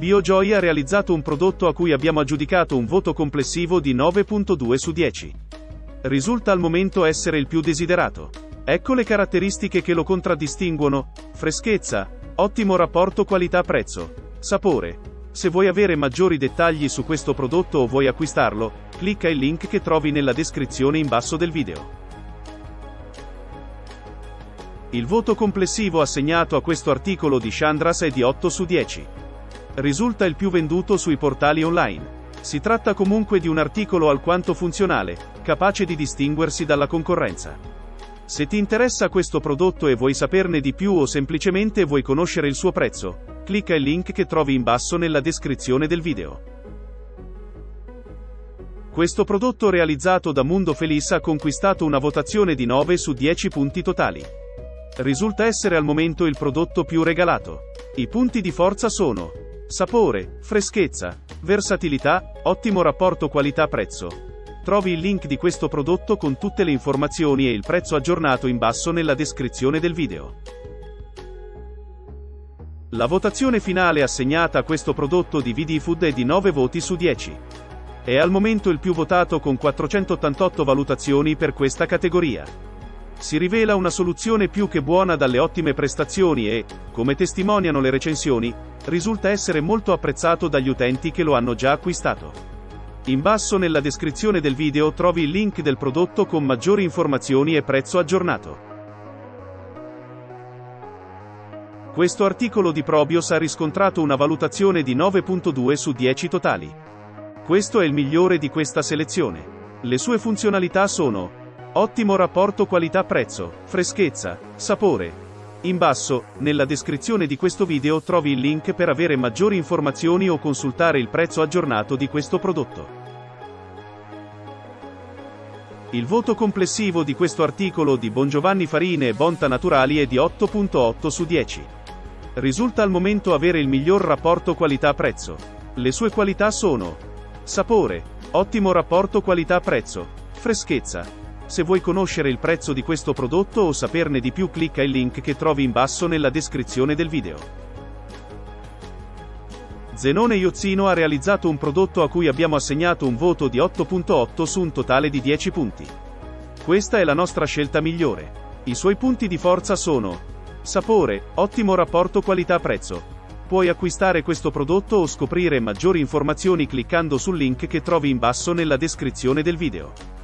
BioJoy ha realizzato un prodotto a cui abbiamo aggiudicato un voto complessivo di 9.2 su 10. Risulta al momento essere il più desiderato. Ecco le caratteristiche che lo contraddistinguono. Freschezza, ottimo rapporto qualità-prezzo, sapore. Se vuoi avere maggiori dettagli su questo prodotto o vuoi acquistarlo, clicca il link che trovi nella descrizione in basso del video. Il voto complessivo assegnato a questo articolo di Chandras è di 8 su 10. Risulta il più venduto sui portali online. Si tratta comunque di un articolo alquanto funzionale, capace di distinguersi dalla concorrenza. Se ti interessa questo prodotto e vuoi saperne di più o semplicemente vuoi conoscere il suo prezzo, clicca il link che trovi in basso nella descrizione del video. Questo prodotto realizzato da Mundo Feliz ha conquistato una votazione di 9 su 10 punti totali. Risulta essere al momento il prodotto più regalato. I punti di forza sono sapore, freschezza, versatilità, ottimo rapporto qualità-prezzo. Trovi il link di questo prodotto con tutte le informazioni e il prezzo aggiornato in basso nella descrizione del video. La votazione finale assegnata a questo prodotto di VD Food è di 9 voti su 10. È al momento il più votato con 488 valutazioni per questa categoria si rivela una soluzione più che buona dalle ottime prestazioni e, come testimoniano le recensioni, risulta essere molto apprezzato dagli utenti che lo hanno già acquistato. In basso nella descrizione del video trovi il link del prodotto con maggiori informazioni e prezzo aggiornato. Questo articolo di Probios ha riscontrato una valutazione di 9.2 su 10 totali. Questo è il migliore di questa selezione. Le sue funzionalità sono Ottimo rapporto qualità-prezzo, freschezza, sapore. In basso, nella descrizione di questo video trovi il link per avere maggiori informazioni o consultare il prezzo aggiornato di questo prodotto. Il voto complessivo di questo articolo di Bongiovanni Farine e Bonta Naturali è di 8.8 su 10. Risulta al momento avere il miglior rapporto qualità-prezzo. Le sue qualità sono sapore, ottimo rapporto qualità-prezzo, freschezza, se vuoi conoscere il prezzo di questo prodotto o saperne di più clicca il link che trovi in basso nella descrizione del video. Zenone Iozzino ha realizzato un prodotto a cui abbiamo assegnato un voto di 8.8 su un totale di 10 punti. Questa è la nostra scelta migliore. I suoi punti di forza sono sapore, ottimo rapporto qualità-prezzo. Puoi acquistare questo prodotto o scoprire maggiori informazioni cliccando sul link che trovi in basso nella descrizione del video.